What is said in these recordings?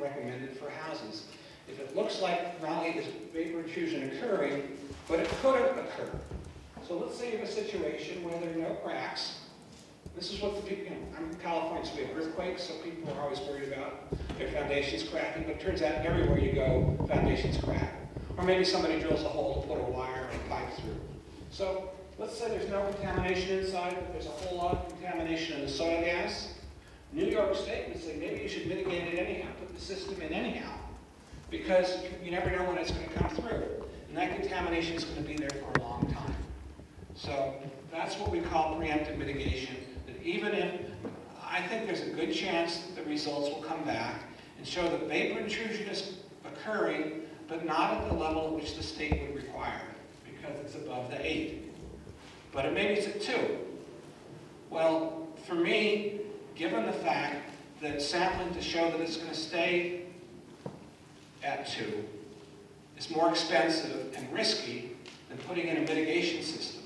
recommended for houses. If it looks like not only is vapor intrusion occurring, but it could occur. So let's say you have a situation where there are no cracks. This is what the people, you know, I'm in California, so we have earthquakes, so people are always worried about their foundations cracking, but it turns out everywhere you go, foundations crack. Or maybe somebody drills a hole to put a wire or a pipe through. So let's say there's no contamination inside, but there's a whole lot of contamination in the soil gas. New York State would say maybe you should mitigate it anyhow, put the system in anyhow, because you never know when it's going to come through. And that contamination is going to be there for a long time. So that's what we call preemptive mitigation, that even if, I think there's a good chance that the results will come back and show that vapor intrusion is occurring, but not at the level at which the state would require, because it's above the eight. But it maybe it's at two. Well, for me, given the fact that sampling to show that it's going to stay at two is more expensive and risky than putting in a mitigation system,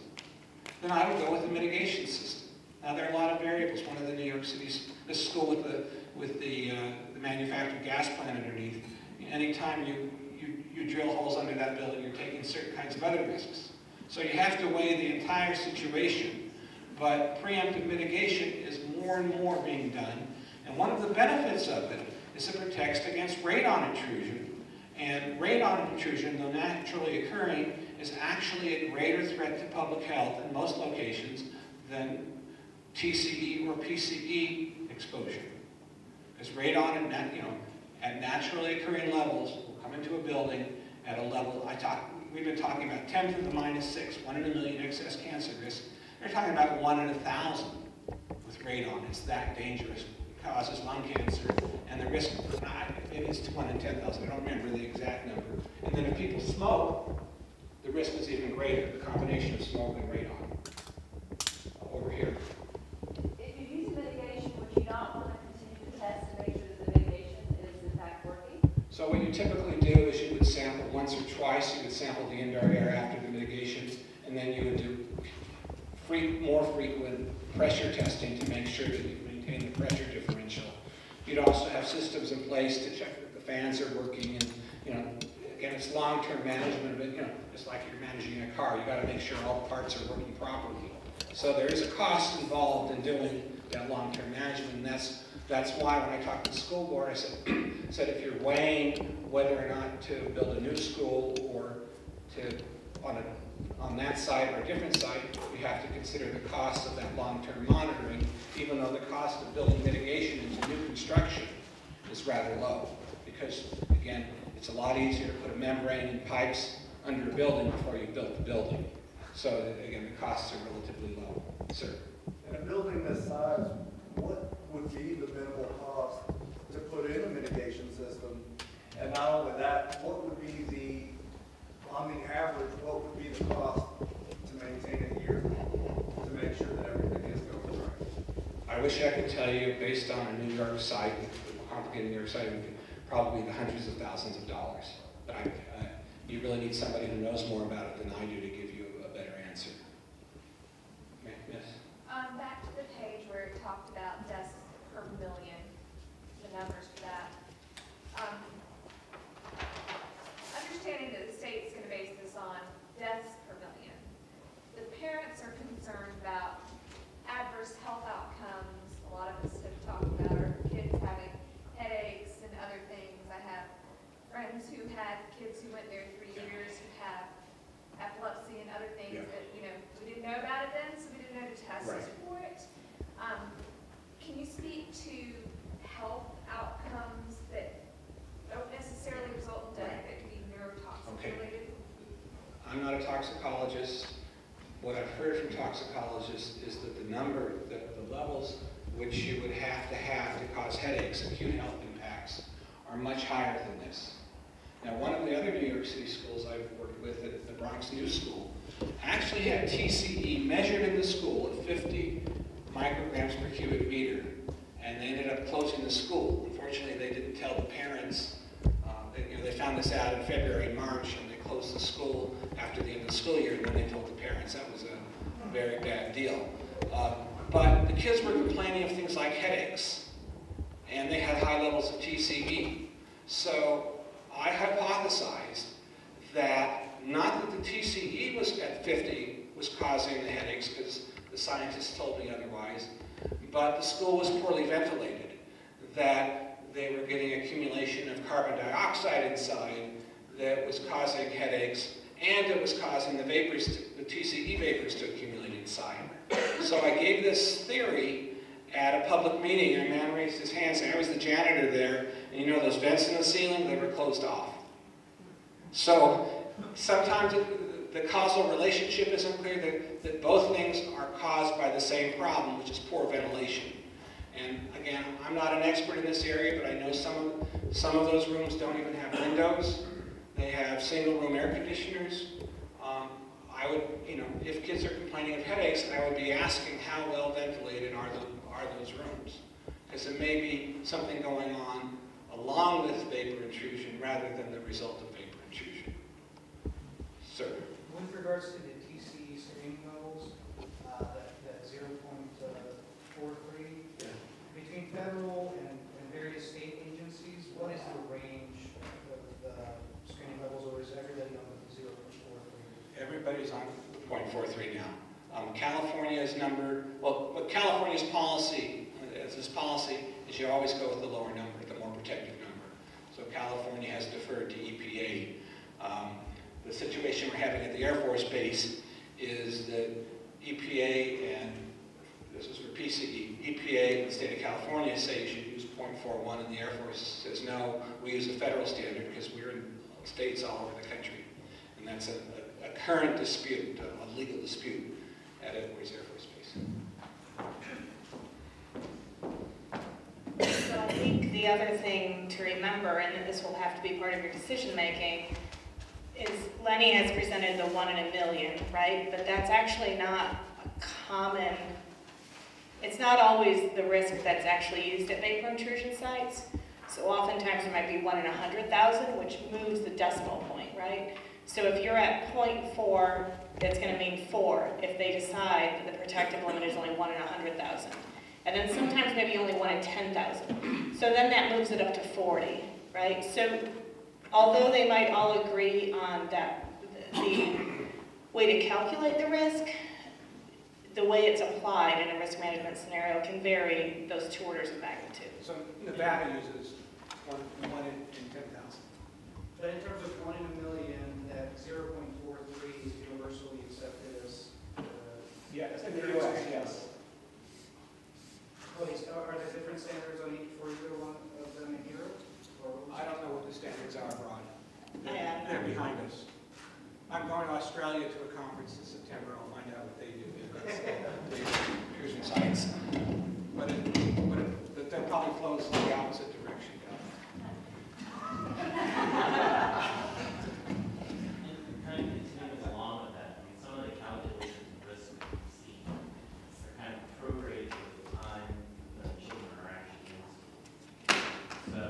then I would go with a mitigation system. Now there are a lot of variables. One of the New York City's, this school with the with the, uh, the manufactured gas plant underneath. Anytime you, you you drill holes under that building, you're taking certain kinds of other risks. So you have to weigh the entire situation. But preemptive mitigation is more and more being done. And one of the benefits of it is it protects against radon intrusion. And radon intrusion, though naturally occurring, is actually a greater threat to public health in most locations than TCE or PCE exposure. Because radon, at, you know, at naturally occurring levels will come into a building at a level, I talk, we've been talking about 10 to the minus 6, 1 in a million excess cancer risk. They're talking about 1 in a 1,000 with radon. It's that dangerous. It causes lung cancer, and the risk, maybe it's 1 in 10,000, I don't remember the exact number. And then if people smoke, the risk is even greater, the combination of smoke and radon. Over here. If you use mitigation, would you not want to continue to test to make sure that the mitigation is in fact working? So what you typically do is you would sample once or twice, you would sample the indoor air after the mitigation, and then you would do free, more frequent pressure testing to make sure that you maintain the pressure differential. You'd also have systems in place to check that the fans are working and, you know, again, it's long-term management but, you know, it's like you're managing a car. You got to make sure all the parts are working properly. So there is a cost involved in doing that long-term management, and that's that's why when I talked to the school board, I said, said if you're weighing whether or not to build a new school or to on a on that site or a different site, we have to consider the cost of that long-term monitoring, even though the cost of building mitigation into new construction is rather low. Because again, it's a lot easier to put a membrane and pipes under a building before you build the building. So again, the costs are relatively low. Sir? In a building this size, what would be the minimal cost to put in a mitigation system? And not only that, what would be the, on the average, what would be the cost to maintain it yearly? To make sure that everything is going right? I wish I could tell you, based on a New York site, a complicated New York site, it would probably the hundreds of thousands of dollars. But I, uh, you really need somebody who knows more about it than I do to give you a better answer. Yes? Um, back to the page where it talked about deaths per million, the numbers for that. Um, understanding that the state's gonna base this on deaths per million, the parents are concerned about adverse health outcomes. A lot of us have talked about our kids having headaches and other things. I have friends who had kids who went there three years who have epilepsy and other things Yeah. that, you know, we didn't know about it then, so we didn't know to test Right. for it. Um, can you speak to health outcomes that don't necessarily result in death, Right. that could be neurotoxic Okay. related? I'm not a toxicologist. What I've heard from toxicologists is that the number, that the levels which you would have to have to cause headaches, acute health impacts, are much higher than this. Now, one of the other New York City schools I've worked with at the Bronx New School actually had TCE measured in the school at 50 micrograms per cubic meter, and they ended up closing the school. Unfortunately, they didn't tell the parents. Uh, they, you know, they found this out in February March, and they closed the school after the end of the school year, and then they told the parents. That was a very bad deal. Uh, but the kids were complaining of things like headaches, and they had high levels of TCE. So I hypothesized that not that the TCE was at 50 was causing the headaches, because the scientists told me otherwise, but the school was poorly ventilated, that they were getting accumulation of carbon dioxide inside that was causing headaches, and it was causing the vapors, the TCE vapors to accumulate inside. So I gave this theory at a public meeting, and a man raised his hand saying, I was the janitor there, and you know those vents in the ceiling, they were closed off. So sometimes the causal relationship isn't clear, that, that both things are caused by the same problem, which is poor ventilation. And again, I'm not an expert in this area, but I know some of, some of those rooms don't even have windows. They have single room air conditioners. Um, I would, you know, if kids are complaining of headaches, I would be asking how well ventilated are, the, are those rooms? Because there may be something going on along with vapor intrusion rather than the result of vapor intrusion. Sir? With regards to the TCE screening levels, uh, that, that point four three, between federal and, and various state agencies, what is the range of the screening levels, or is everybody on the zero point four three? Everybody's on .43 now. Um, California's number, well, what California's policy, uh, as this policy, is you always go with the lower number, the more protective number. So California has deferred to EPA. Um, the situation we're having at the Air Force Base is that EPA and, this is for PCE, EPA and the state of California say you should use .41 and the Air Force says no, we use the federal standard because we're in states all over the country. And that's a, a, a current dispute, a, legal dispute at Edwards Air Force Base. So I think the other thing to remember, and that this will have to be part of your decision-making, is Lenny has presented the one in a million, right? But that's actually not a common, it's not always the risk that's actually used at vapor intrusion sites. So oftentimes it might be one in a hundred thousand, which moves the decimal point, right? So if you're at 0.4, that's gonna mean four, if they decide that the protective limit is only one in a hundred thousand. And then sometimes maybe only one in 10,000. So then that moves it up to 40, right? So although they might all agree on that, the way to calculate the risk, the way it's applied in a risk management scenario can vary those two orders of magnitude. So Nevada uses one, one in, in 10,000. But in terms of one in a million, that zero point four three is universally accepted as, uh, Yes, in the US, yes. Are, are there different standards on each, for either one of them in Europe? Or I don't know what the standards are abroad. They're- Yeah. They're behind us. I'm going to Australia to a conference in September, I'll find out what they do. Intrusion sites. But it, but it, but that probably flows in the opposite direction. And kind of continuing along with that, I mean, some of the calculations of risk that we've seen are kind of prorated to the time that children are actually in school. So,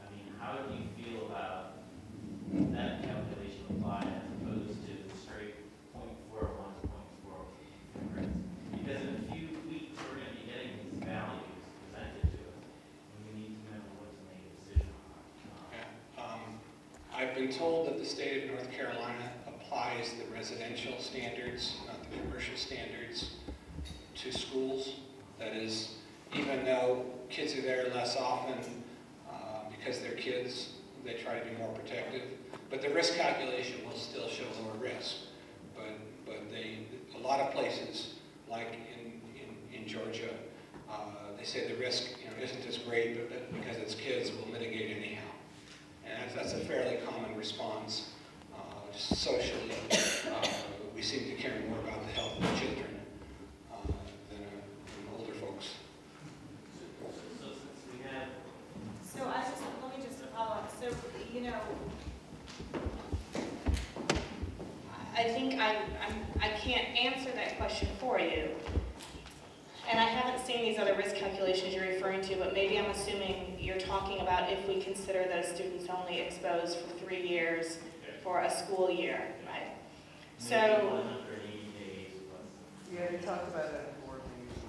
I mean, how do you feel about that calculation applied as opposed to the straight point four one, point four difference? Because in a few weeks, we're gonna be getting these values presented to us, and we need to know what to make a decision on. Um, Yeah, um, I've been told that the state of North Carolina applies the residential standards, not the commercial standards, to schools. That is, even though kids are there less often, uh, because they're kids, they try to be more protective. But the risk calculation will still show lower risk. But, but they, a lot of places, like in, in, in Georgia, uh, they say the risk, you know, isn't as great, but that because it's kids, we'll mitigate anyhow. And that's, that's a fairly common response uh, just socially. Uh, we seem to care more about the health of the children uh, than, uh, than older folks. So so since we have So I just, let me just follow up. So, you know, I think I'm, I'm, I can't answer that question for you. And I haven't seen these other risk calculations you're referring to, but maybe I'm assuming you're talking about if we consider those students only exposed for three years for a school year, right? So. maybe 180 days plus. Yeah, we talked about that in board meetings.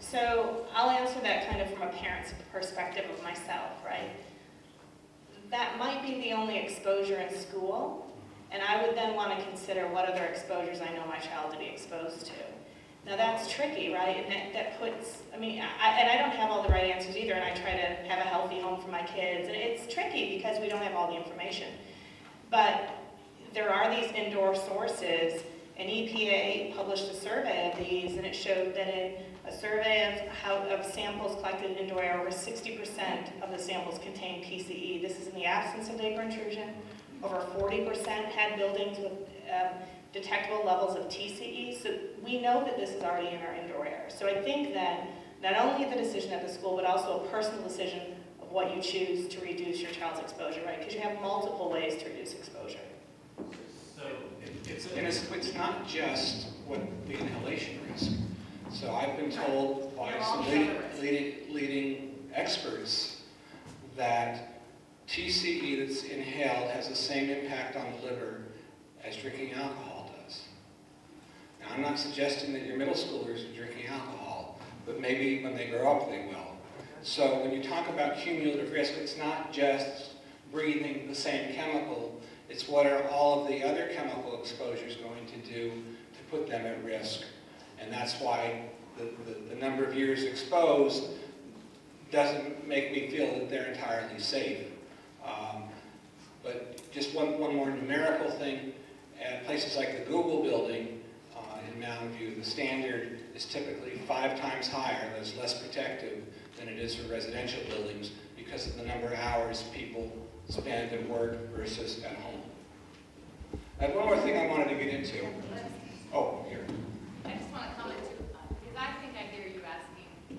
So I'll answer that kind of from a parent's perspective of myself, right? that might be the only exposure in school, and I would then want to consider what other exposures I know my child to be exposed to. Now, that's tricky, right? And that, that puts, I mean, I, and I don't have all the right answers either, and I try to have a healthy home for my kids, and it's tricky because we don't have all the information. But there are these indoor sources, and EPA published a survey of these, and it showed that in a survey of how, of samples collected in indoor air, over 60% of the samples contained PCE. This is in the absence of vapor intrusion. Over 40% had buildings with um, detectable levels of TCE. So we know that this is already in our indoor air. So I think that not only the decision at the school, but also a personal decision of what you choose to reduce your child's exposure, right? Because you have multiple ways to reduce exposure. And it's, it's not just what the inhalation risk. So I've been told by some leading, leading, leading experts that TCE that's inhaled has the same impact on the liver as drinking alcohol does. Now, I'm not suggesting that your middle schoolers are drinking alcohol, but maybe when they grow up, they will. So when you talk about cumulative risk, it's not just breathing the same chemical, it's what are all of the other chemical exposures going to do to put them at risk. And that's why the, the, the number of years exposed doesn't make me feel that they're entirely safe. Um, but just one, one more numerical thing, at places like the Google building uh, in Mountain View, the standard is typically five times higher, that's less protective than it is for residential buildings because of the number of hours people spend at work versus at home. I have one more thing I wanted to get into. Oh, here. I just want to comment too, uh, because I think I hear you asking,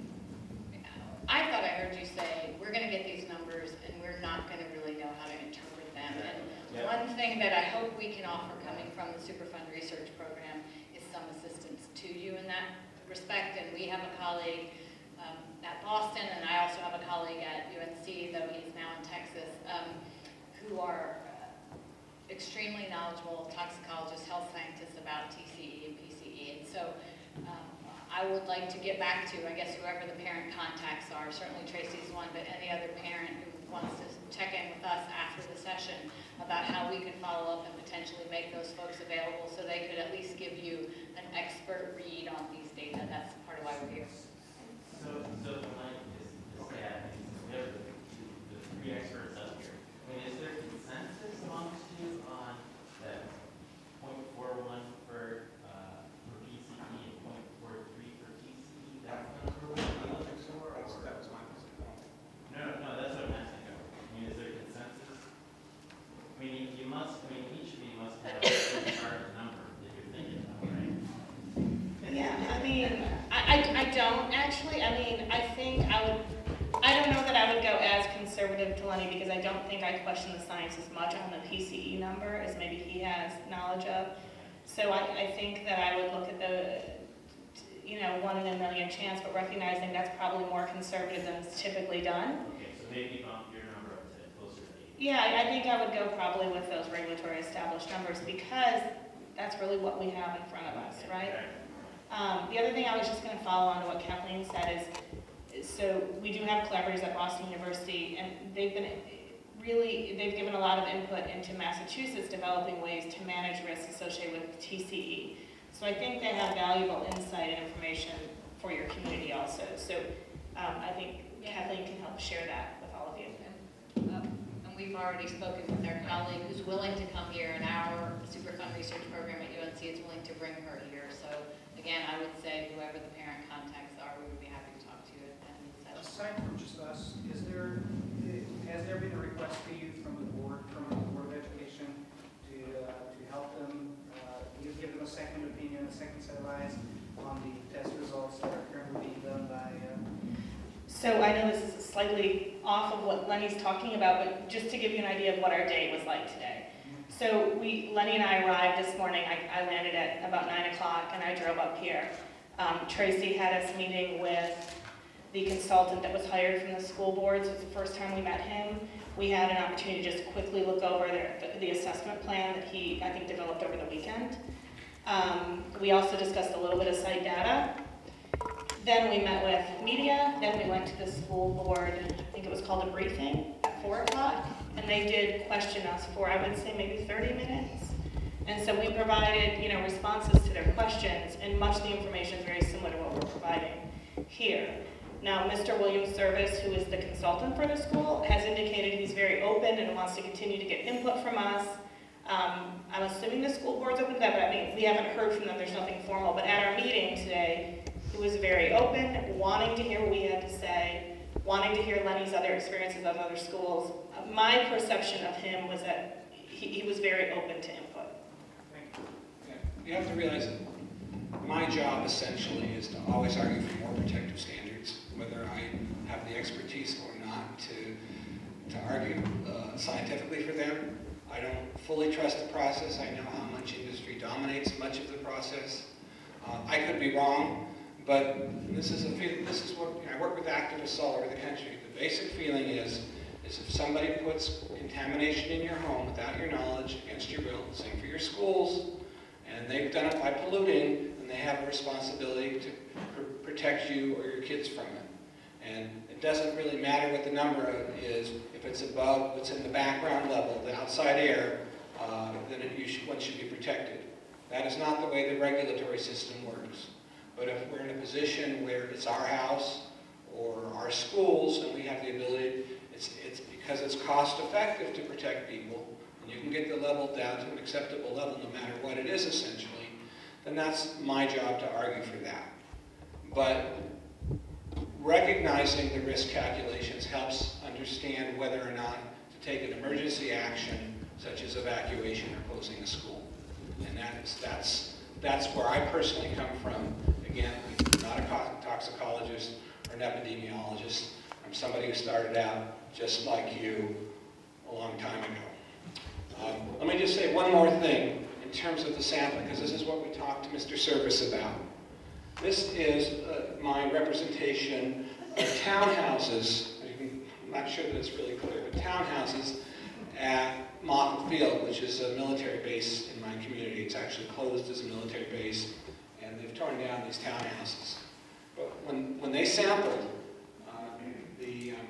uh, I thought I heard you say, we're going to get these numbers and we're not going to really know how to interpret them. And Yeah. one thing that I hope we can offer coming from the Superfund Research Program is some assistance to you in that respect. And we have a colleague at Boston, and I also have a colleague at UNC, though he's now in Texas, um, who are uh, extremely knowledgeable toxicologists, health scientists about TCE and PCE. And so um, I would like to get back to, I guess, whoever the parent contacts are, certainly Tracy's one, but any other parent who wants to check in with us after the session about how we could follow up and potentially make those folks available so they could at least give you an expert read on these data. That's part of why we're here. So, so like, is, is the three experts up here, I mean, is there consensus amongst you on that 0.41 don't think I question the science as much on the PCE number as maybe he has knowledge of. So I, I think that I would look at the, you know, one in a million chance, but recognizing that's probably more conservative than is typically done. Okay, so maybe bump your number up to closer to eight. Yeah, I think I would go probably with those regulatory established numbers because that's really what we have in front of us, right? Um, the other thing I was just gonna follow on to what Kathleen said is, is so we do have collaborators at Boston University, and they've been really, they've given a lot of input into Massachusetts developing ways to manage risks associated with TCE. So I think they have valuable insight and information for your community also. So, um, I think Kathleen can help share that with all of you. And uh, and we've already spoken with our colleague who's willing to come here, and our Superfund Research Program at UNC is willing to bring her here. So again, I would say whoever the parent contacts are, we would be happy to talk to you at any session. Aside from just us, is there, has there been a request to you from the board, from the Board of Education to, uh, to help them, uh, give them a second opinion, a second set of eyes on the test results that are currently being done by, uh, So I know this is slightly off of what Lenny's talking about, but just to give you an idea of what our day was like today. So we, Lenny and I arrived this morning, I, I landed at about nine o'clock and I drove up here. Um, Tracy had us meeting with the consultant that was hired from the school boards, was the first time we met him. We had an opportunity to just quickly look over the, the assessment plan that he, I think, developed over the weekend. Um, we also discussed a little bit of site data. Then we met with media, then we went to the school board, I think it was called a briefing at four o'clock. and they did question us for, I would say, maybe 30 minutes. And so we provided, you know, responses to their questions, and much of the information is very similar to what we're providing here. Now, Mr. Williams Service, who is the consultant for the school, has indicated he's very open and wants to continue to get input from us. Um, I'm assuming the school board's open to that, but I mean, we haven't heard from them, there's nothing formal. But at our meeting today, he was very open, wanting to hear what we had to say, wanting to hear Lenny's other experiences at other schools. My perception of him was that he, he was very open to input. You have to realize my job essentially is to always argue for more protective standards, whether I have the expertise or not to, to argue uh, scientifically for them. I don't fully trust the process. I know how much industry dominates much of the process. Uh, I could be wrong, but this is a feeling, this is what I work with activists all over the country. The basic feeling is is if somebody puts contamination in your home without your knowledge, against your will, same for your schools, and they've done it by polluting, and they have a responsibility to pr- protect you or your kids from it. And it doesn't really matter what the number is, if it's above what's in the background level, the outside air, uh, then it, should, one should be protected. That is not the way the regulatory system works. But if we're in a position where it's our house or our schools, and we have the ability, it's, it's because it's cost effective to protect people, and you can get the level down to an acceptable level no matter what it is essentially, then that's my job to argue for that. But recognizing the risk calculations helps understand whether or not to take an emergency action such as evacuation or closing a school. And that's, that's, that's where I personally come from. Again, I'm not a toxicologist or an epidemiologist. I'm somebody who started out just like you a long time ago. Um, let me just say one more thing in terms of the sampling, because this is what we talked to Mr. Service about. This is uh, my representation of townhouses, I'm not sure that it's really clear, but townhouses at Moffett Field, which is a military base in my community. It's actually closed as a military base, and they've torn down these townhouses. But when, when they sampled, uh, the, um,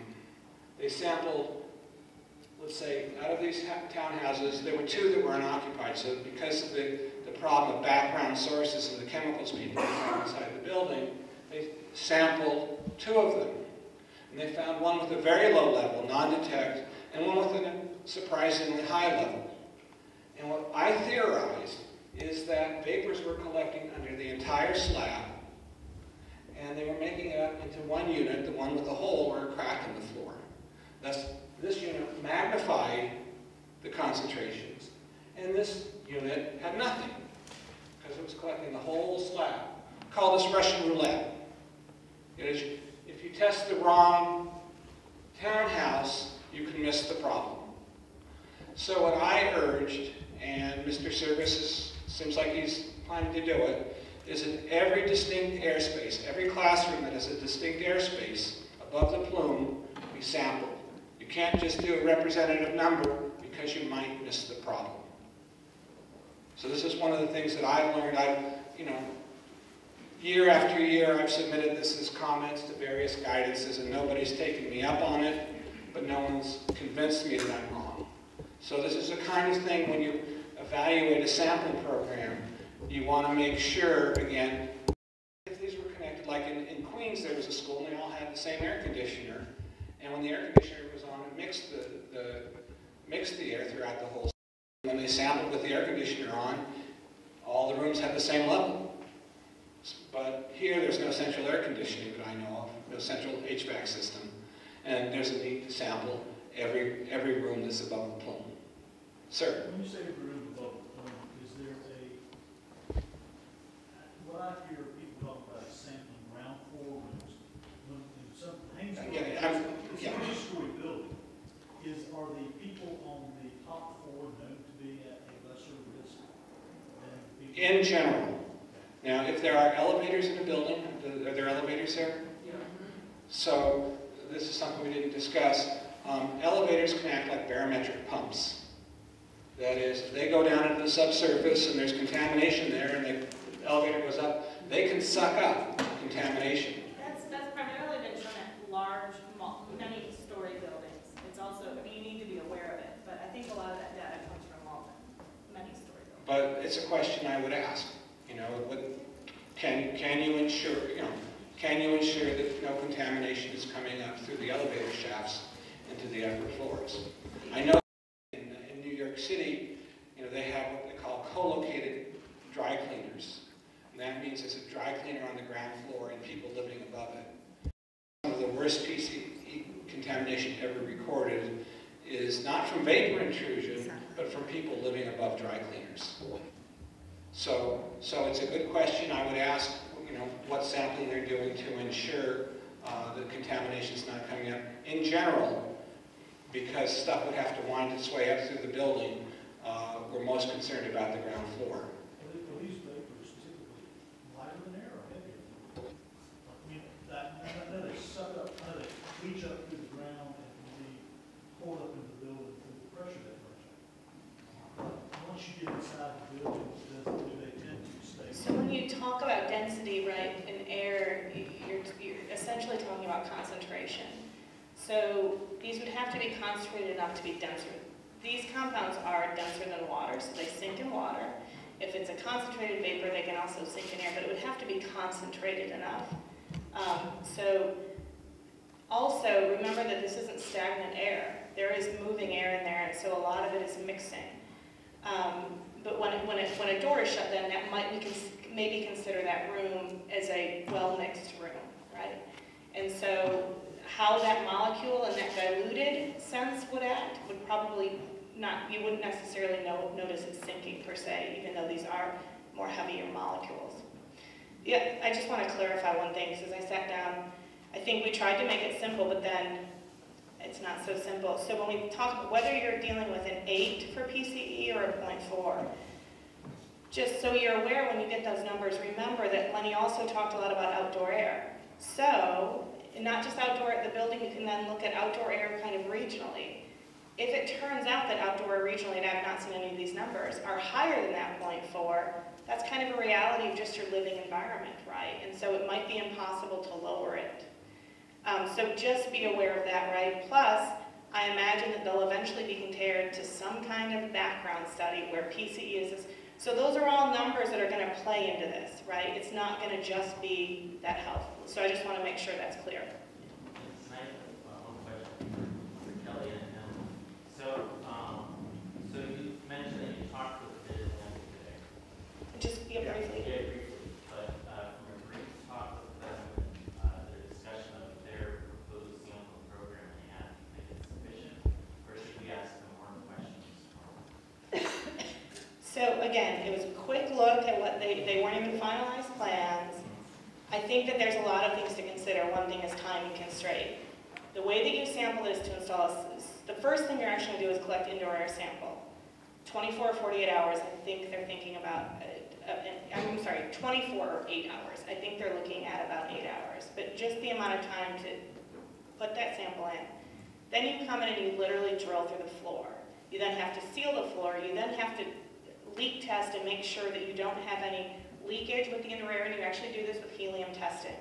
they sampled, let's say, out of these townhouses, there were two that were unoccupied. So because of the, the problem of background sources and the chemicals people found inside the building, they sampled two of them. And they found one with a very low level, non-detect, and one with a surprisingly high level. And what I theorize is that vapors were collecting under the entire slab, and they were making it up into one unit, the one with the hole or a crack in the floor. Thus, this unit magnified the concentrations, and this unit had nothing, because it was collecting the whole slab. Call this Russian roulette. It is, if you test the wrong townhouse, you can miss the problem. So what I urged, and Mr. Service is, seems like he's planning to do it, is in every distinct airspace, every classroom that has a distinct airspace above the plume, be sampled. You can't just do a representative number because you might miss the problem. So this is one of the things that I've learned. I've, you know, year after year, I've submitted this as comments to various guidances, and nobody's taken me up on it, but no one's convinced me that I'm wrong. So this is the kind of thing when you evaluate a sampling program, you want to make sure, again, if these were connected, like in, in Queens, there was a school, and they all had the same air conditioner, and when the air conditioner was on, it mixed the, the, mixed the air throughout the whole when they sampled with the air conditioner on, all the rooms had the same level. But here, there's no central air conditioning that I know of, no central HVAC system. And there's a need to sample every, every room that's above the plume. Sir? When you say room above the plume, is there a, what I hear people talk about is sampling ground floor rooms. When, in some, Haynesville, Yeah, I'm- it's a yeah. three-story building. Is, are the people on the top floor known to be at a lesser risk than people? In general. Now, if there are elevators in a building, are there elevators there? So, this is something we didn't discuss. Um, elevators can act like barometric pumps. That is, if they go down into the subsurface and there's contamination there and the elevator goes up, they can suck up contamination. That's, that's primarily been shown at large, mul- many-story buildings. It's also, I mean, you need to be aware of it. But it's a question I would ask, you know, what, can, can you ensure, you know, can you ensure that no contamination is coming up through the elevator shafts into the upper floors? I know in, in New York City, you know, they have what they call co-located dry cleaners. And that means there's a dry cleaner on the ground floor and people living above it. Some of the worst PCE contamination ever recorded is not from vapor intrusion, from people living above dry cleaners. So, so it's a good question. I would ask, you know, what sampling they're doing to ensure uh, that contamination is not coming up. In general, because stuff would have to wind its way up through the building, uh, we're most concerned about the ground floor. Are these- are these vapors typically lighter than air or heavier? I mean, that, I know they suck up, I know they reach up through the ground and can be poured up into the building through the pressure differential. But once you get inside the building, does, do they tend to stay? So when you talk about density, right, in air, you're, you're essentially talking about concentration. So these would have to be concentrated enough to be denser. These compounds are denser than water, so they sink in water. If it's a concentrated vapor, they can also sink in air, but it would have to be concentrated enough. Um, so also, remember that this isn't stagnant air. There is moving air in there, and so a lot of it is mixing. Um, but when, when, it, when a door is shut, then that might, we can maybe consider that room as a well-mixed room, right? And so how that molecule and that diluted sense would act would probably not, you wouldn't necessarily know, notice it sinking per se, even though these are more heavier molecules. Yeah, I just want to clarify one thing, because as I sat down, I think we tried to make it simple, but then it's not so simple. So when we talk, whether you're dealing with an eight for PCE or a 0.4, just so you're aware when you get those numbers, remember that Lenny also talked a lot about outdoor air. So, not just outdoor at the building, you can then look at outdoor air kind of regionally. If it turns out that outdoor regionally, and I've not seen any of these numbers, are higher than that 0.4, that's kind of a reality of just your living environment, right? And so it might be impossible to lower it. Um, so just be aware of that, right? Plus, I imagine that they'll eventually be compared to some kind of background study where PCE is, so those are all numbers that are gonna play into this, right? It's not gonna just be that health. So I just wanna make sure that's clear. Can I have uh, one question for Kelly and Ellen? So, um, so you mentioned that you talked with the bid them today. Just yeah, briefly. Yeah, briefly, but, uh, from a brief talk with them, uh, their discussion of their proposed sample program they have, do you think it's sufficient? Or should we ask them more questions? So again, it was a quick look at what they, they weren't even finalized plans. I think that there's a lot of things to consider. One thing is time and constraint. The way that you sample is to install, the first thing you're actually gonna do is collect indoor air sample. 24 or 48 hours, I think they're thinking about, uh, uh, I'm sorry, 24 or 8 hours. I think they're looking at about 8 hours. But just the amount of time to put that sample in. Then you come in and you literally drill through the floor. You then have to seal the floor. You then have to leak test and make sure that you don't have any leakage with the air, and you actually do this with helium testing.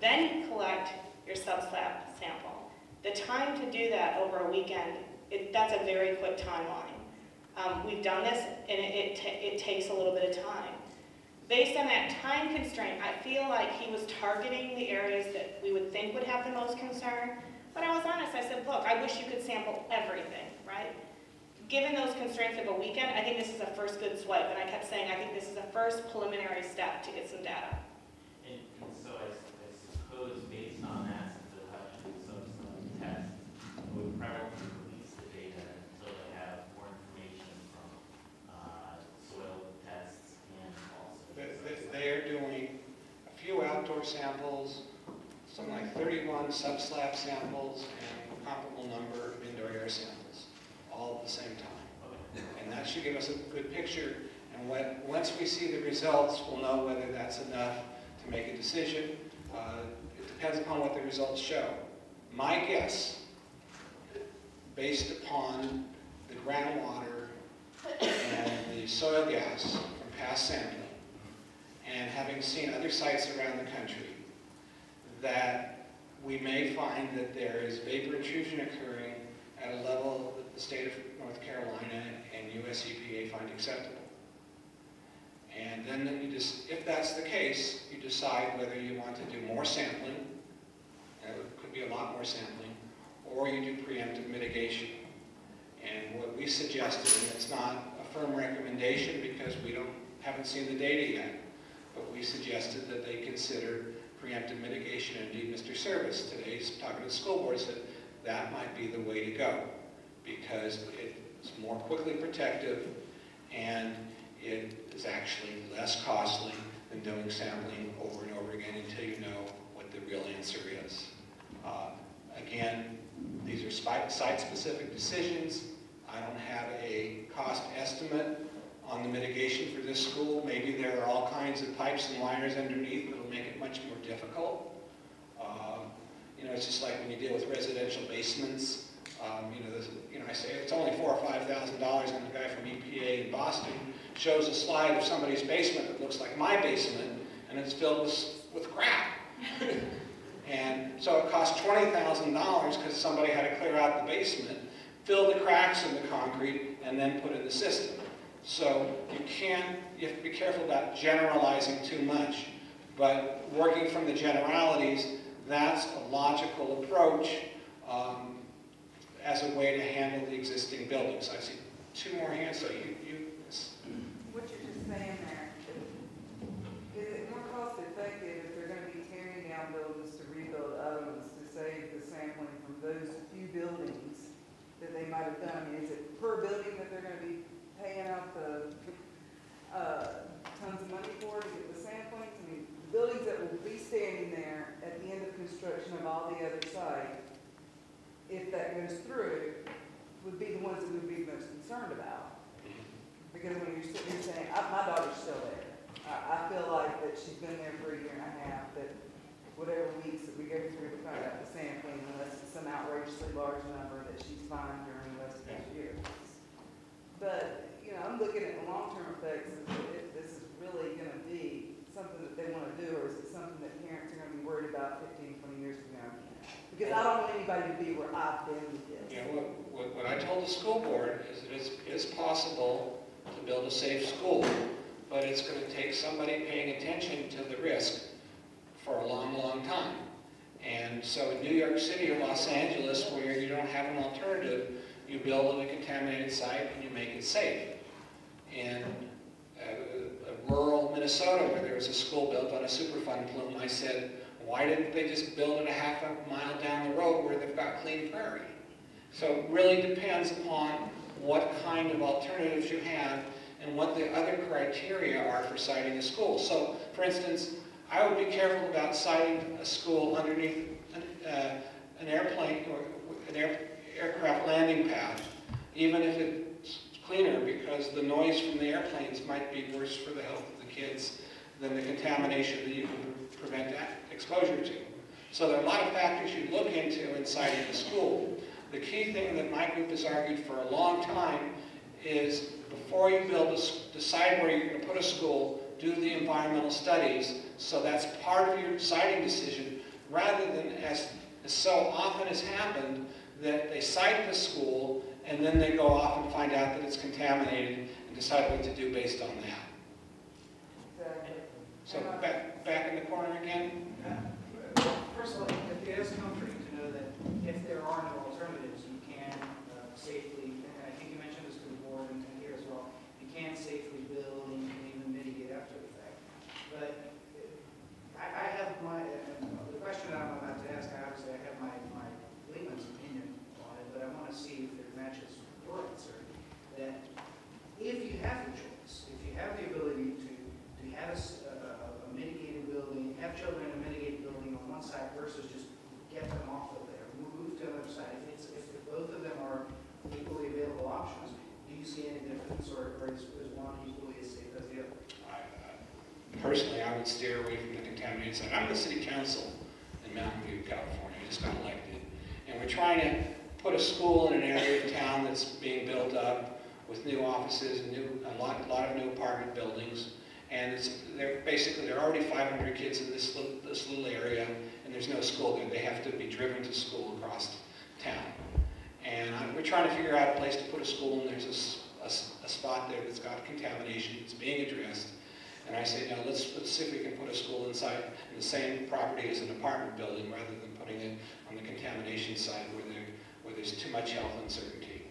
Then you collect your subslab sample. The time to do that over a weekend, it, that's a very quick timeline. Um, we've done this, and it, it, it takes a little bit of time. Based on that time constraint, I feel like he was targeting the areas that we would think would have the most concern. But I was honest, I said, look, I wish you could sample everything, right? Given those constraints of a weekend, I think this is a first good swipe, and I kept saying, I think this is a first preliminary step to get some data. And, and so I, s- I suppose based on that, since they'll have to do some, some tests, we would probably release the data until they have more information from, uh, soil tests and also. They- they- They're doing a few outdoor samples, something like 31 sub-slab samples, and a comparable number of indoor air samples, all at the same time. And that should give us a good picture, and when, once we see the results, we'll know whether that's enough to make a decision. Uh, It depends upon what the results show. My guess, based upon the groundwater and the soil gas from past sampling, and having seen other sites around the country, that we may find that there is vapor intrusion occurring at a level the state of North Carolina and US EPA find acceptable. And then you just, if that's the case, you decide whether you want to do more sampling, it could be a lot more sampling, or you do preemptive mitigation. And what we suggested, and it's not a firm recommendation because we don't, haven't seen the data yet, but we suggested that they consider preemptive mitigation. And indeed, Mr. Service today, talking to the school board, said that might be the way to go because it's more quickly protective and it is actually less costly than doing sampling over and over again until you know what the real answer is. Uh, Again, these are site-specific decisions. I don't have a cost estimate on the mitigation for this school. Maybe there are all kinds of pipes and wires underneath that'll make it much more difficult. Um, You know, it's just like when you deal with residential basements. Um, You know, there's, you know, I say it's only four or five thousand dollars, and the guy from EPA in Boston shows a slide of somebody's basement that looks like my basement, and it's filled with, with crap. And so it cost twenty thousand dollars because somebody had to clear out the basement, fill the cracks in the concrete, and then put in the system. So you can't, you have to be careful about generalizing too much. But working from the generalities, that's a logical approach um, as a way to handle the existing buildings. I see two more hands, so you, you, What you're just saying there, is it more cost effective if they're gonna be tearing down buildings to rebuild other ones to save the sampling from those few buildings that they might have done? Is it per building that they're gonna be paying out the, uh, tons of money for to get the sampling? I mean, the buildings that will be standing there at the end of construction of all the other sites, if that goes through, would be the ones that we'd be most concerned about. Because when you're sitting here saying, I, my daughter's still there, I, I feel like that she's been there for a year and a half, that whatever weeks that we go through to find out the sampling, unless it's some outrageously large number, that she's fine during the rest of this year. But, you know, I'm looking at the long-term effects, of if this is really gonna be something that they wanna do, or is it something that parents are gonna be worried about 15, 20 years from? Because I don't want anybody to be where I've been with this. know, what, what, I told the school board is that it's, it's possible to build a safe school, but it's gonna take somebody paying attention to the risk for a long, long time. And so in New York City or Los Angeles, where you don't have an alternative, you build on a contaminated site and you make it safe. In uh, rural Minnesota, where there was a school built on a Superfund plume, I said, why didn't they just build it a half a mile down the road where they've got clean prairie? So it really depends upon what kind of alternatives you have and what the other criteria are for siting a school. So, for instance, I would be careful about siting a school underneath an, uh, an airplane or an air, aircraft landing pad, even if it's cleaner, because the noise from the airplanes might be worse for the health of the kids than the contamination that you can prevent exposure to. So there are a lot of factors you look into in siting the school. The key thing that my group has argued for a long time is before you build, a decide where you're going to put a school, do the environmental studies, so that's part of your siting decision, rather than as, as so often has happened, that they site the school and then they go off and find out that it's contaminated and decide what to do based on that. Exactly. So back, back in the corner again? First of all, it is comforting to know that if there are no alternatives, you can uh, safely, and I think you mentioned this to the board and and here as well, you can safely build and you can even mitigate after the fact. But uh, I, I have my, uh, the question that I'm about to ask, obviously I have my, my layman's opinion on it, but I want to see if it matches your answer. That if you have the choice, if you have the ability to, to have a s- a a mitigated building, have children in a mitigated building on one side versus just get them off of there, move move to another side, if it's, if if both of them are equally available options, do you see any difference or or is is one equally as safe as the other? I- I- Personally, I would steer away from the. I'm the city council in Mountain View, California, I just got elected. And we're trying to put a school in an area of town that's being built up with new offices and new, a lot, a lot of new apartment buildings. And it's, they're, basically, there are already 500 kids in this little, this little area, and there's no school there. They have to be driven to school across town. And uh, we're trying to figure out a place to put a school, and there's a a, a spot there that's got contamination, it's being addressed. And I say, now let's, let's see if we can put a school inside in the same property as an apartment building rather than putting it on the contamination side where there, where there's too much health uncertainty.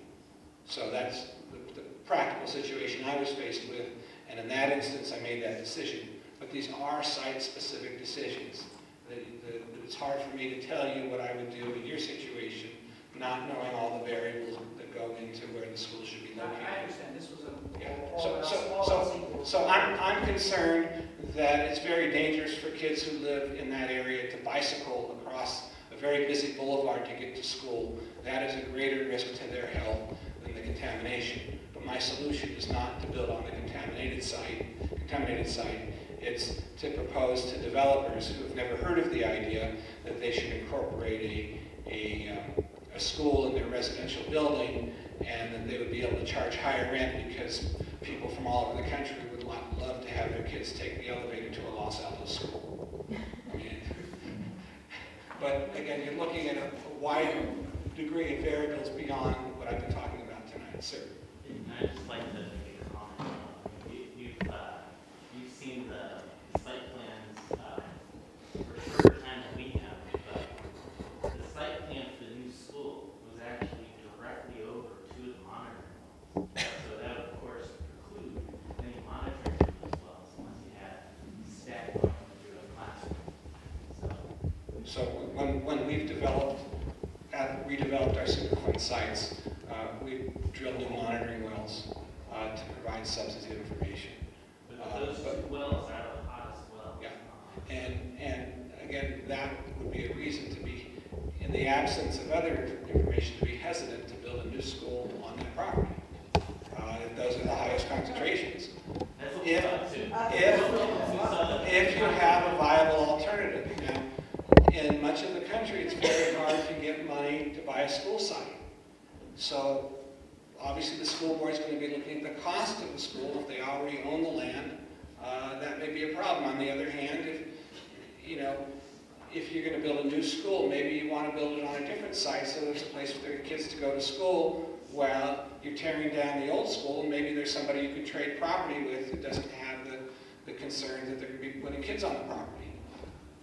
So that's the, the practical situation I was faced with, and in that instance, I made that decision. But these are site-specific decisions. The- the- It's hard for me to tell you what I would do in your situation, not knowing all the variables that go into where the school should be I I understand, this was a, Yeah. So, so, so, so I'm, I'm concerned that it's very dangerous for kids who live in that area to bicycle across a very busy boulevard to get to school. That is a greater risk to their health than the contamination. But my solution is not to build on the contaminated site, contaminated site. It's to propose to developers who have never heard of the idea that they should incorporate a, a, um, a school in their residential building and that they would be able to charge higher rent because people from all over the country would lo- love to have their kids take the elevator to a Los Altos school. I But again, you're looking at a a wide degree of variables beyond what I've been talking about tonight, sir. I'd just like make a comment. Uh, you- You've, uh, you've seen the site plans, uh, for shorter time than we have, but the site plan for the new school was actually directly over to the monitoring wells. So that would, of course, preclude any monitoring of those wells unless you had staff going through a classroom. So, So when, when we've developed, uh, redeveloped our superfund sites, uh, we drilled new monitoring wells uh, to provide substantive information. but Uh, those but- two wells are the hottest wells. Yeah. Uh, And, and again, that would be a reason to be, in the absence of other information, to be hesitant to build a new school on that property. Uh, Those are the highest concentrations. That's what we If- thought too. If, We saw that. if you have a viable alternative. Now, in much of the country, it's very hard to get money to buy a school site. So obviously, the school board's going to be looking at the cost of the school. If they already own the land, uh, that may be a problem. On the other hand, if, you know, if you're going to build a new school, maybe you want to build it on a different site so there's a place for their kids to go to school while you're tearing down the old school, and maybe there's somebody you could trade property with who doesn't have the, the concern that they're going to be putting kids on the property.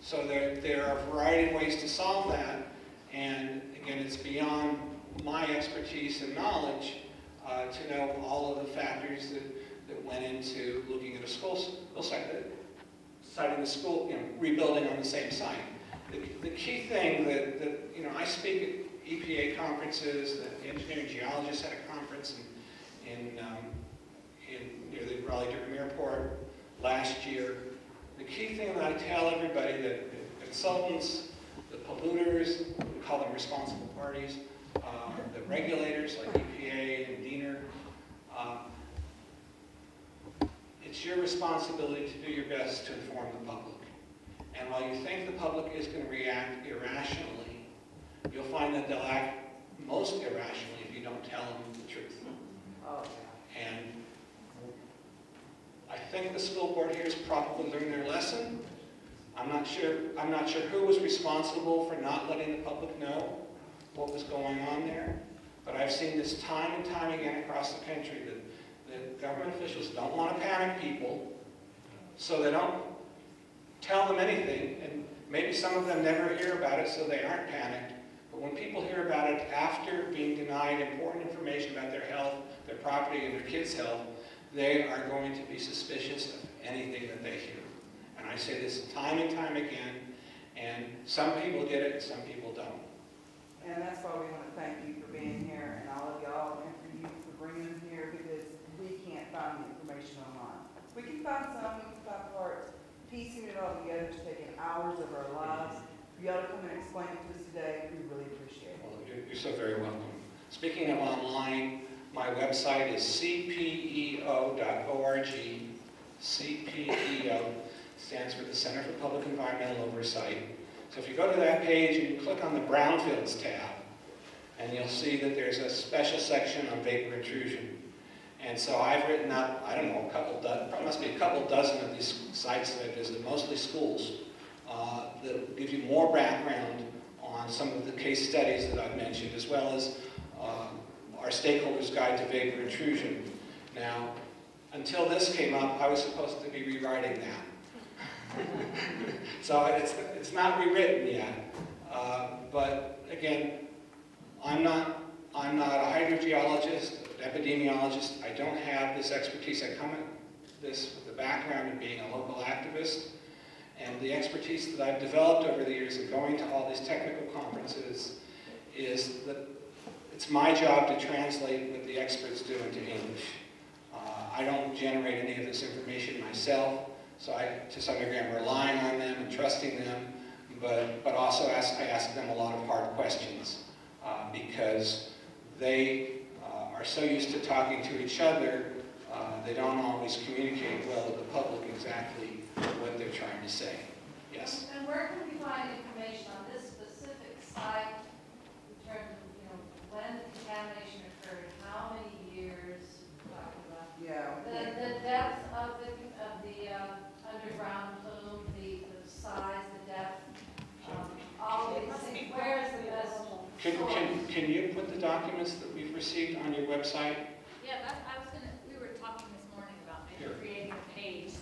So there, there are a variety of ways to solve that, and again, it's beyond my expertise and knowledge uh, to know all of the factors that, that went into looking at a school, school site, siting the school, you know, rebuilding on the same site. The, the key thing that, that, you know, I speak EPA conferences, the engineering geologists had a conference in, in, um, in, near the Raleigh-Durham Airport last year. The key thing that I tell everybody that the consultants, the polluters, we call them responsible parties, uh, the regulators like EPA and DENR, uh, it's your responsibility to do your best to inform the public. And while you think the public is going to react irrationally, you'll find that they'll act most irrationally if you don't tell them the truth. Oh, yeah. And I think the school board here has probably learned their lesson. I'm not sure, I'm not sure who was responsible for not letting the public know what was going on there. But I've seen this time and time again across the country that, that government officials don't want to panic people, so they don't tell them anything, and maybe some of them never hear about it, so they aren't panicked. But when people hear about it after being denied important information about their health, their property, and their kids' health, they are going to be suspicious of anything that they hear. And I say this time and time again, and some people get it, and some people don't. And that's why we want to thank you for being here and all of y'all and for you for bringing them here because we can't find the information online. We can find some, we can find parts, piecing it all together taking hours of our lives. For y'all to come and explain it to us today, we really appreciate it. Well, you're, you're so very welcome. Speaking of online, my website is cpeo.org. CPEO stands for the Center for Public Environmental Oversight. So if you go to that page and you click on the Brownfields tab, and you'll see that there's a special section on vapor intrusion. And so I've written up, I don't know, a couple dozen, must be a couple dozen of these sites that I visited, mostly schools, uh, that give you more background on some of the case studies that I've mentioned, as well as um, our stakeholders' guide to vapor intrusion. Now, until this came up, I was supposed to be rewriting that. So it's, it's not rewritten yet. Uh, But again, I'm not, I'm not a hydrogeologist, an epidemiologist. I don't have this expertise. I come at this with the background of being a local activist. And the expertise that I've developed over the years of going to all these technical conferences is that it's my job to translate what the experts do into English. Uh, I don't generate any of this information myself, so I, to some degree, I'm relying on them and trusting them, but, but also ask, I ask them a lot of hard questions uh, because they uh, are so used to talking to each other, uh, they don't always communicate well with the public exactly what they're trying to say. Yes? And where can we find information on this specific site in terms of, you know, when the contamination occurred, how many years, talking about? Yeah. The, the depth of the, of the um, underground plume, the, the size, the depth, um, all of these things, where is the best Can, can, can you put the documents that we've received on your website? Yeah, that, I was gonna, we were talking this morning about maybe Sure. creating a page.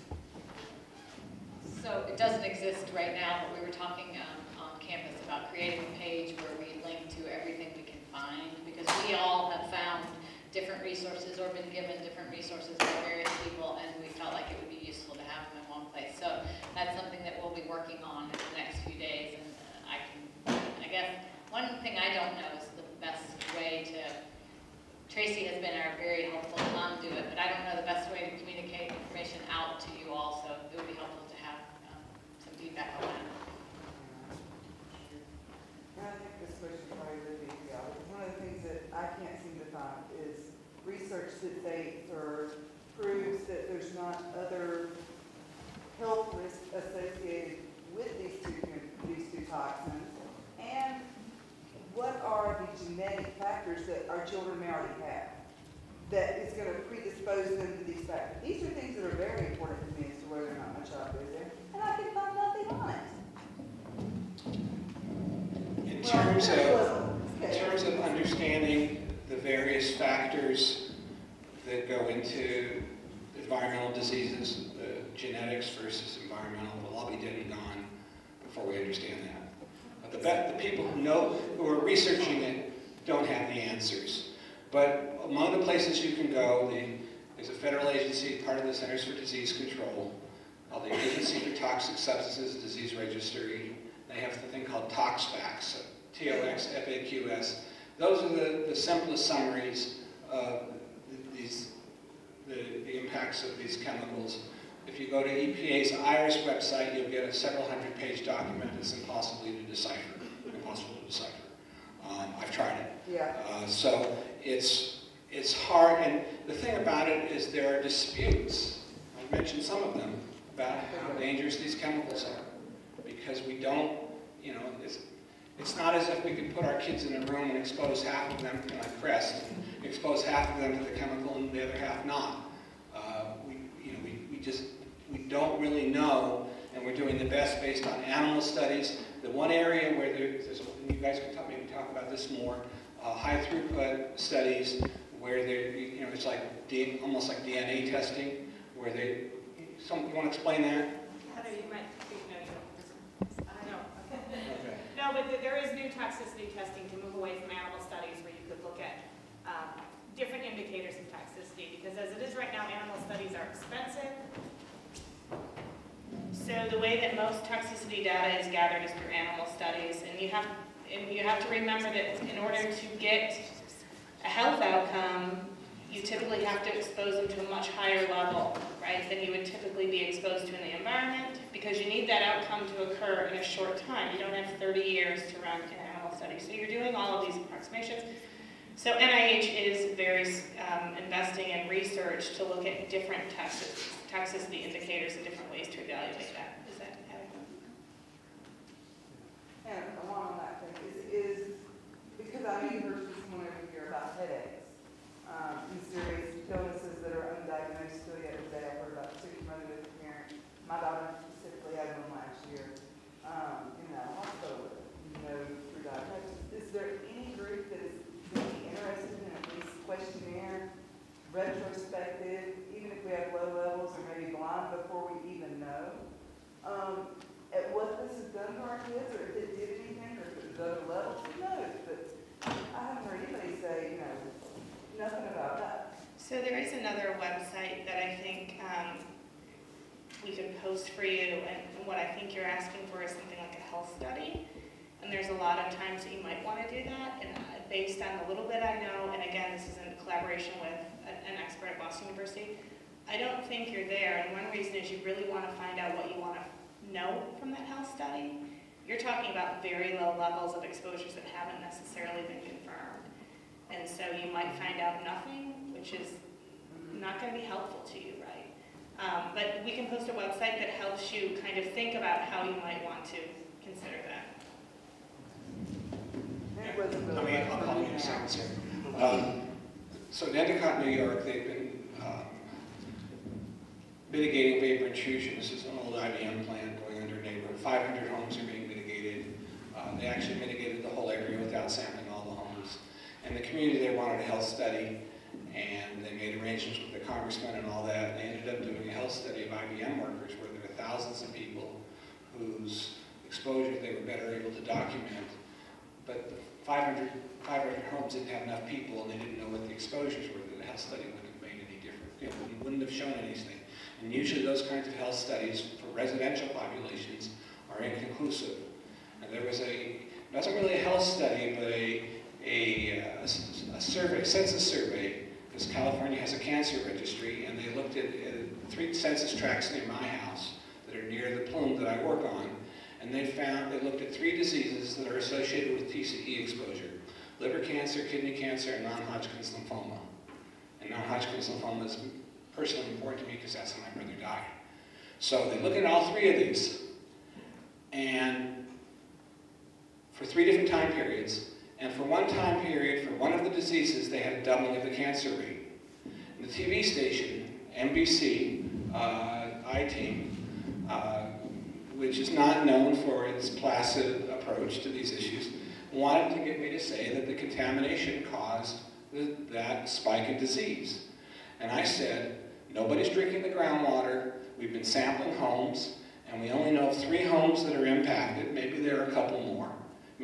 So it doesn't exist right now, but we were talking um, on campus about creating a page where we link to everything we can find, because we all have found different resources or been given different resources by various people, and we felt like it would be useful to have them in one place. So that's something that we'll be working on in the next few days, and uh, I can, I guess, one thing I don't know is the best way to Tracy has been our very helpful conduit, but I don't know the best way to communicate information out to you all, so it would be helpful to have um, some feedback on that. I think this question probably would be, yeah, one of the things that I can't seem to find is research that states or proves that there's not other health risks associated with these two, these two toxins. And what are the genetic factors that our children may already have that is gonna predispose them to these factors? These are things that are very important to me as to whether or not my child goes there, I find nothing on it. In Well, terms of, in terms of understanding the various factors that go into environmental diseases, the genetics versus environmental, will all be dead and gone before we understand that. But the, the people who know, who are researching it, don't have the answers. But among the places you can go, the, there's a federal agency, part of the Centers for Disease Control, called the Agency for Toxic Substances Disease Registry. They have the thing called ToxFAQs, T-O-X-F-A-Q-S. Those are the, the simplest summaries of these, the, the impacts of these chemicals. If you go to EPA's IRIS website, you'll get a several hundred page document that's impossible to decipher, impossible to decipher. Um, I've tried it. Yeah. Uh, So it's, it's hard, and the thing about it is there are disputes, I've mentioned some of them, about how dangerous these chemicals are. Because we don't, you know, it's, it's not as if we could put our kids in a room and expose half of them, like Crest, expose half of them to the chemical and the other half not. Uh, We, you know, we, we just, we don't really know, and we're doing the best based on animal studies. The one area where there- there's, you guys can talk, maybe talk about this more, uh, high throughput studies where they, you know, it's like, almost like DNA testing, where they, some, you want to explain that? Heather, you might think, no, you don't. I know. Okay. No, but there is new toxicity testing to move away from animal studies where you could look at um, different indicators of toxicity, because as it is right now, animal studies are expensive. So the way that most toxicity data is gathered is through animal studies, and you have, and you have to remember that in order to get a health outcome, you typically have to expose them to a much higher level, right, than you would typically be exposed to in the environment, because you need that outcome to occur in a short time. You don't have 30 years to run an animal study, so you're doing all of these approximations. So NIH is very um, investing in research to look at different toxic- toxicity indicators and different ways to evaluate that. Is that adequate? And along on that thing is, is, because I even heard um, these serious illnesses that are undiagnosed still yet today. I've heard about two from other parents. My daughter specifically had one last year um, in that hospital with, you know, through diagnosis. Is there any group that is really interested in at least questionnaire, retrospective, even if we have low levels or maybe blind before we even know um, at what this has done for our kids or if it did anything or if it was other levels? Who knows? But I haven't heard anybody say, you know, another website that I think um, we could post for you, and what I think you're asking for is something like a health study. And there's a lot of times that you might want to do that, and uh, based on the little bit I know, and again, this is in collaboration with an expert at Boston University, I don't think you're there, and one reason is you really want to find out what you want to know from that health study. You're talking about very low levels of exposures that haven't necessarily been. And so you might find out nothing, which is not going to be helpful to you, right? Um, But we can post a website that helps you kind of think about how you might want to consider that. It wasn't I mean, I'll call you in a second, sir. Um, So in Endicott, New York, they've been uh, mitigating vapor intrusion. This is an old IBM plant going under a neighborhood. 500 homes are being mitigated. Uh, They actually mitigated the whole area without sampling all the homes. And the community there wanted a health study, and they made arrangements with the congressman and all that. And they ended up doing a health study of IBM workers where there were thousands of people whose exposure they were better able to document. But the 500, 500 homes didn't have enough people, and they didn't know what the exposures were. The health study wouldn't have made any difference. It wouldn't have shown anything. And usually those kinds of health studies for residential populations are inconclusive. And there was a, it wasn't really a health study, but a, a, uh, a survey, census survey, because California has a cancer registry, and they looked at three census tracts near my house that are near the plume that I work on, and they found, they looked at three diseases that are associated with TCE exposure. Liver cancer, kidney cancer, and non-Hodgkin's lymphoma. And non-Hodgkin's lymphoma is personally important to me because that's how my brother died. So they looked at all three of these, and for three different time periods, and for one time period, for one of the diseases, they had a doubling of the cancer rate. And the TV station, NBC, uh, I-Team, uh, which is not known for its placid approach to these issues, wanted to get me to say that the contamination caused the, that spike in disease. And I said, nobody's drinking the groundwater, we've been sampling homes, and we only know of three homes that are impacted, maybe there are a couple more.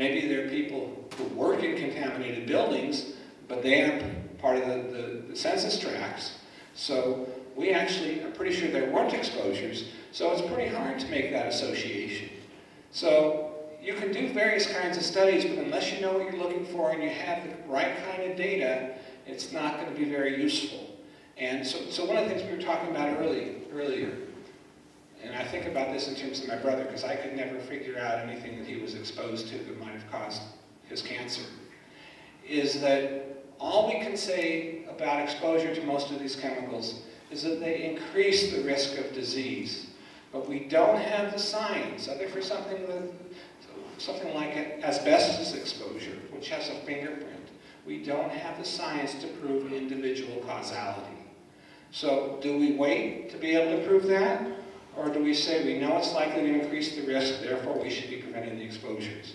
Maybe there are people who work in contaminated buildings, but they aren't part of the, the, the census tracts. So we actually are pretty sure there weren't exposures, so it's pretty hard to make that association. So you can do various kinds of studies, but unless you know what you're looking for and you have the right kind of data, it's not going to be very useful. And so, so one of the things we were talking about early, earlier, and I think about this in terms of my brother, because I could never figure out anything that he was exposed to that might have caused his cancer, is that all we can say about exposure to most of these chemicals is that they increase the risk of disease. But we don't have the science, other for something with something like asbestos exposure, which has a fingerprint. We don't have the science to prove individual causality. So do we wait to be able to prove that? Or do we say we know it's likely to increase the risk, therefore we should be preventing the exposures?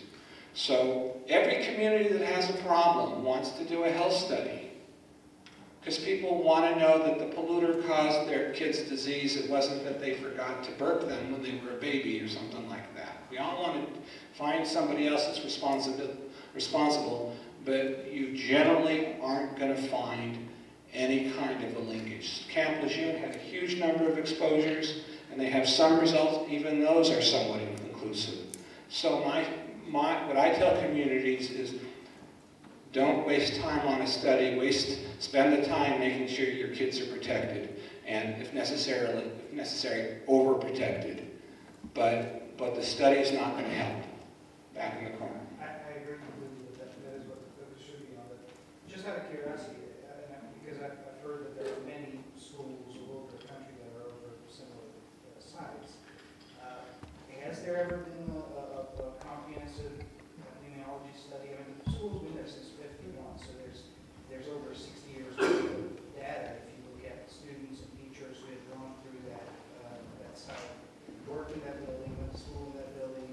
So every community that has a problem wants to do a health study. Because people want to know that the polluter caused their kid's disease. It wasn't that they forgot to burp them when they were a baby or something like that. We all want to find somebody else that's responsible, responsible but you generally aren't going to find any kind of a linkage. Camp Lejeune had a huge number of exposures, and they have some results, even those are somewhat inconclusive. So my, my, what I tell communities is don't waste time on a study, waste, spend the time making sure your kids are protected, and if necessarily, if necessary, overprotected. But, but the study is not going to help. Back in the corner. I, agree completely with that, that is what, that it should be on the, just out of curiosity, uh, and I- because I've, I've heard that there are many schools all over the country that are over similar uh, size. Uh, Has there ever been a, a, a comprehensive immunology study? I mean, the school's been there since fifty-one, so there's, there's over sixty years worth of data if you look at students and teachers who have gone through that, uh, that site, worked in that building, went to school in that building,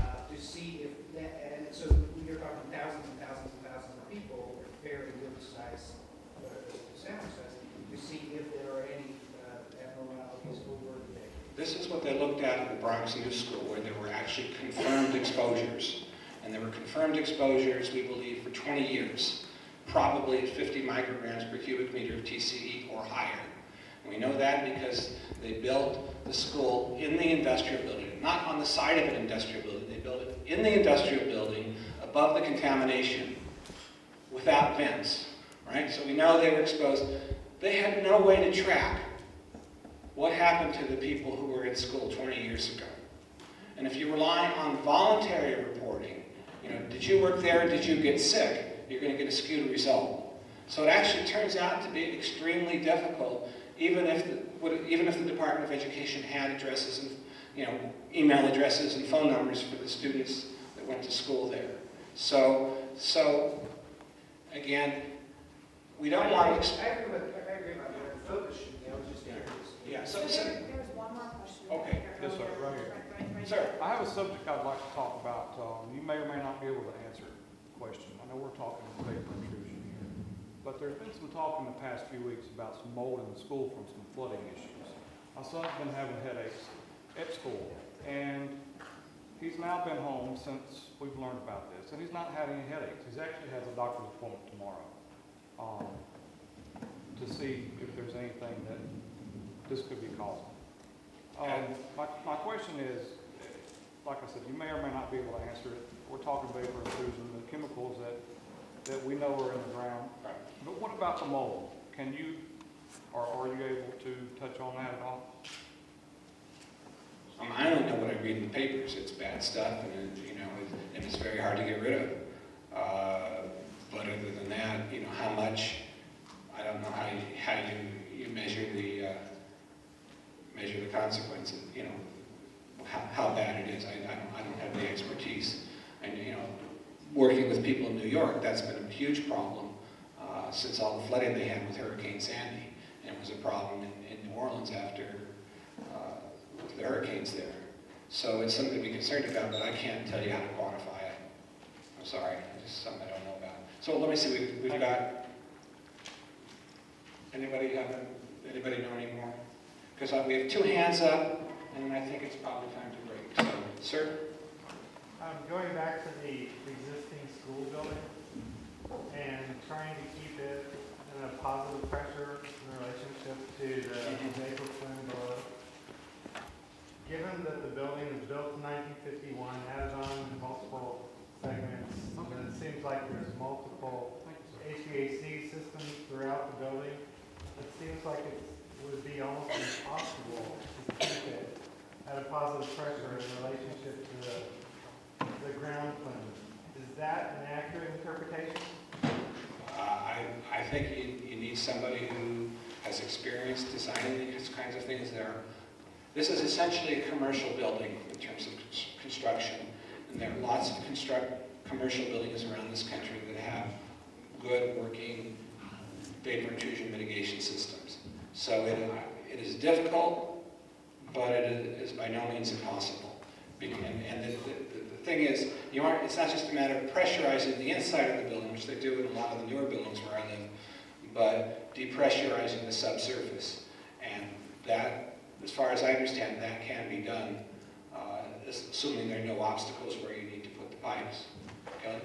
uh, to see if that, and so you're talking thousands and thousands and thousands of people, very good size, uh, sample size, to see if there are any uh, abnormalities over there. This is what they looked at at the Bronx New School, where there were actually confirmed exposures. We believe, for 20 years. probably at 50 micrograms per cubic meter of TCE or higher. And we know that because they built the school in the industrial building, not on the side of an industrial building. They built it in the industrial building above the contamination without vents, right? So we know they were exposed. They had no way to track what happened to the people who were in school 20 years ago. And if you rely on voluntary reporting, you know, did you work there, did you get sick, you're going to get a skewed result. So it actually turns out to be extremely difficult, even if the, what- even if the Department of Education had addresses and, you know, email addresses and phone numbers for the students that went to school there. So, so, again, we don't want to, ex- I agree with, I agree with that, the focus should be, I just curious. yeah, So so, so, there, there was one more question. Okay. Yes, sir, right here. Sir, I have a subject I'd like to talk about. Um, You may or may not be able to answer the question. I know we're talking vapor intrusion here. But there's been some talk in the past few weeks about some mold in the school from some flooding issues. My son's been having headaches at school, and he's now been home since we've learned about this, and he's not had any headaches. He actually has a doctor's appointment tomorrow um, to see if there's anything that this could be causing. Um, my, my question is, like I said, you may or may not be able to answer it. We're talking vapor intrusion, the chemicals that, that we know are in the ground. Right. But what about the mold? Can you, or are you able to touch on that at all? I only know what I read in the papers. It's bad stuff, and it, you know, it- and it's very hard to get rid of. Uh, but other than that, you know, how much? I don't know how you how you, you measure the uh, measure the consequences. You know, how, how bad it is. I, I, don't, I don't have the expertise. And you know, working with people in New York, that's been a huge problem uh, since all the flooding they had with Hurricane Sandy, and it was a problem in, in New Orleans after uh, the hurricanes there. So it's something to be concerned about, but I can't tell you how to quantify it. I'm sorry, it's just something I don't know about. So let me see, we've, we've got, anybody have, anybody know anymore? Because we have two hands up, and I think it's probably time to break. So, sir? Um, going back to the existing school building and trying to keep it in a positive pressure in relationship to the vapor plume below. Given that the building was built in nineteen fifty-one, added on multiple segments, and it seems like there's multiple HVAC systems throughout the building, it seems like it would be almost impossible to keep it at a positive pressure in relationship to the the ground plume. Is that an accurate interpretation? Uh, I, I think you, you need somebody who has experience designing these kinds of things there. This is essentially a commercial building in terms of construction, and there are lots of construct, commercial buildings around this country that have good working vapor intrusion mitigation systems. So it, it is difficult, but it is by no means impossible. And, and the, the, the thing is, you aren't, it's not just a matter of pressurizing the inside of the building, which they do in a lot of the newer buildings where I live, but depressurizing the subsurface. And that, as far as I understand, that can be done, uh, assuming there are no obstacles where you need to put the pipes. Kelly?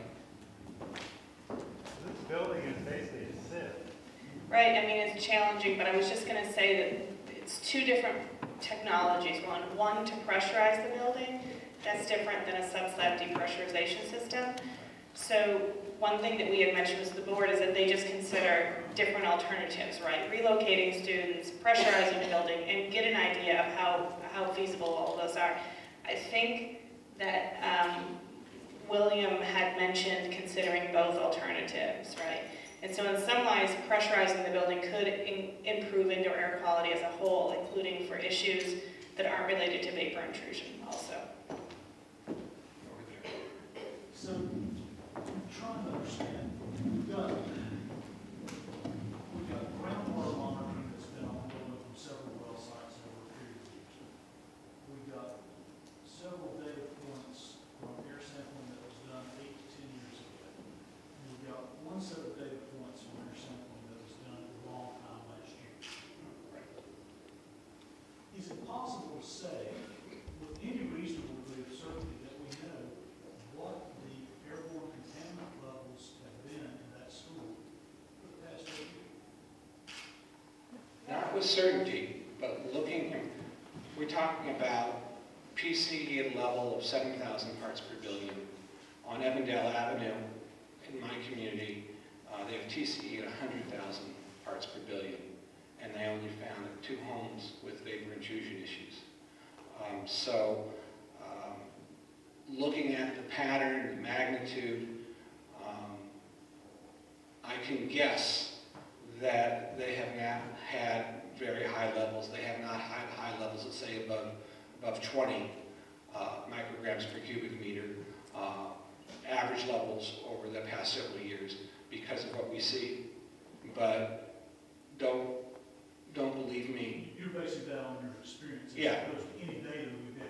This building is basically a sieve. Right, I mean, it's challenging, but I was just gonna say that it's two different technologies. One, one to pressurize the building, that's different than a sub-slab depressurization system. So one thing that we had mentioned as the board is that they just consider different alternatives, right? Relocating students, pressurizing the building, and get an idea of how, how feasible all those are. I think that um, William had mentioned considering both alternatives, right? And so in some ways, pressurizing the building could in- improve indoor air quality as a whole, including for issues that aren't related to vapor intrusion also. Over there. So, I'm trying to understand, we've got, we've got groundwater monitoring that's been ongoing from several well sites over a period of years. We've got several data points from air sampling that was done eight to ten years ago. And we've got one set of data points from air sampling that was done a long time last year. Is it possible to say, with any reasonable degree of certainty, that we know what the airborne contaminant levels have been in that school certainty, but looking, we're talking about PCE level of 7,000 parts per billion. On Evandale Avenue, in my community, uh, they have TCE at 100,000 parts per billion, and they only found two homes with vapor intrusion issues. Um, So, um, looking at the pattern, the magnitude, um, I can guess that they have not had very high levels. They have not had high levels, let's say above, above 20 uh, micrograms per cubic meter, uh, average levels over the past several years because of what we see. But don't, don't believe me. You're basing that on your experience. Yeah. As opposed to any data we've got.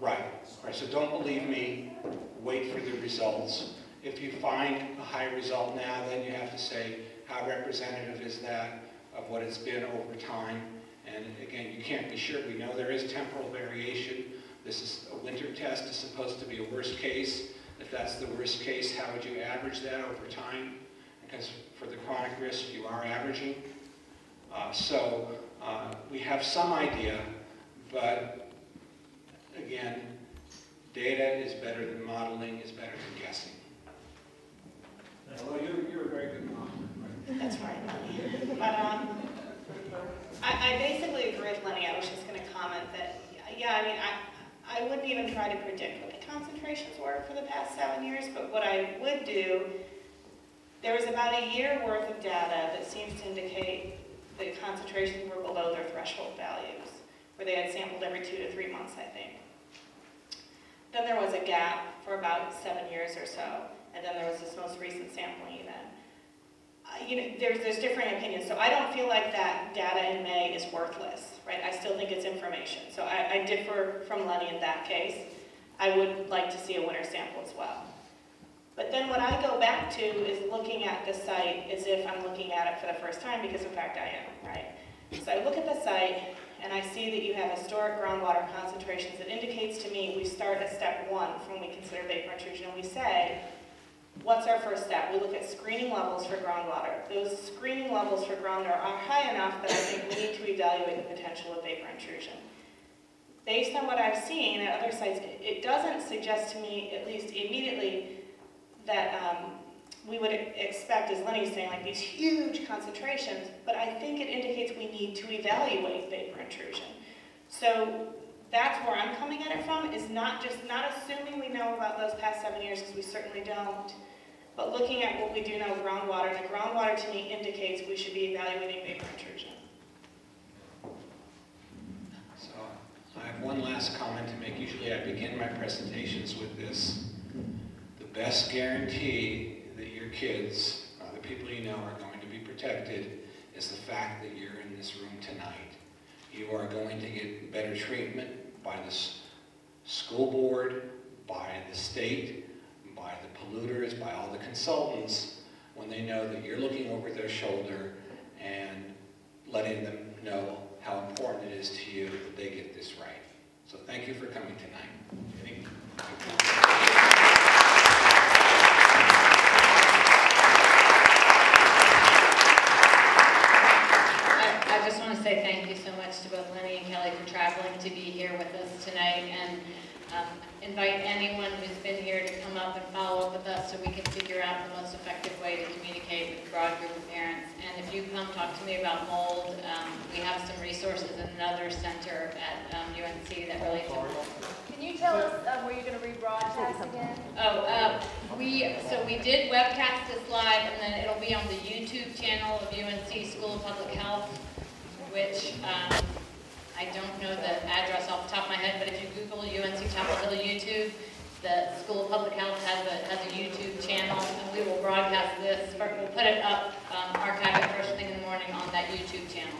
Right, right, so don't believe me, wait for the results. If you find a high result now, then you have to say, how representative is that of what it's been over time? And again, you can't be sure, we know there is temporal variation. This is, a winter test is supposed to be a worst case. If that's the worst case, how would you average that over time? Because for the chronic risk, you are averaging. Uh, so, uh, we have some idea, but again, data is better than modeling, is better than guessing. Although you're, you're a very good modeler. That's right, But, um, I, I basically agree with Lenny. I was just gonna comment that, yeah, I mean, I, I wouldn't even try to predict what the concentrations were for the past seven years, but what I would do, there was about a year worth of data that seems to indicate the concentrations were below their threshold values, where they had sampled every two to three months, I think. Then there was a gap for about seven years or so, and then there was this most recent sampling event. You know, there's, there's differing opinions, so I don't feel like that data in May is worthless, right? I still think it's information, so I, I differ from Lenny in that case. I would like to see a winter sample as well. But then what I go back to is looking at the site as if I'm looking at it for the first time, because in fact I am, right? So I look at the site, and I see that you have historic groundwater concentrations. It indicates to me we start at step one when we consider vapor intrusion, and we say, what's our first step? We look at screening levels for groundwater. Those screening levels for groundwater are high enough that I think we need to evaluate the potential of vapor intrusion. Based on what I've seen at other sites, it doesn't suggest to me, at least immediately, that um, we would expect, as Lenny's saying, like these huge concentrations, but I think it indicates we need to evaluate vapor intrusion. So that's where I'm coming at it from, is not just, not assuming we know about those past seven years, because we certainly don't, but looking at what we do know groundwater, and the groundwater to me indicates we should be evaluating vapor intrusion. So I have one last comment to make. Usually I begin my presentations with this. The best guarantee that your kids, or the people you know are going to be protected is the fact that you're in this room tonight. You are going to get better treatment by the school board, by the state, by the polluters, by all the consultants, when they know that you're looking over their shoulder and letting them know how important it is to you that they get this right. So thank you for coming tonight. Any- I, I just want to say thank you so much to both Lenny and Kelly for traveling to be here with us tonight and um, invite anyone who's been here to come up and follow up with us so we can figure out the most effective way to communicate with a broad group of parents. And if you come talk to me about mold, um, we have some resources in another center at um, UNC that relate to mold. Can you tell us um, where you're going to rebroadcast again? Oh, uh, we, so we did webcast this live, and then it'll be on the YouTube channel of UNC School of Public Health, which, um, I don't know the address off the top of my head, but if you Google UNC Chapel Hill YouTube, the School of Public Health has a, has a YouTube channel, and we will broadcast this, we'll put it up, um, archive it first thing in the morning on that YouTube channel.